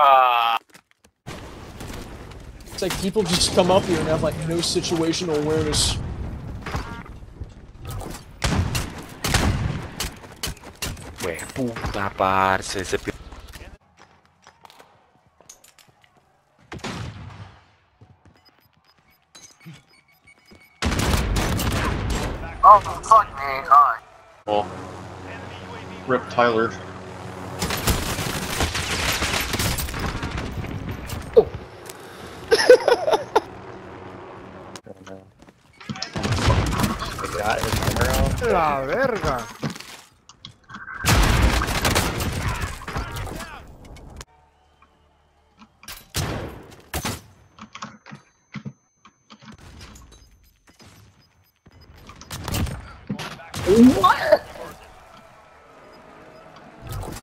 Ah. It's like people just come up here and have like no situational awareness. Ué, puta parça, esse é Oh, fuck me. Alright. Oh. Rip Tyler. La verga. What?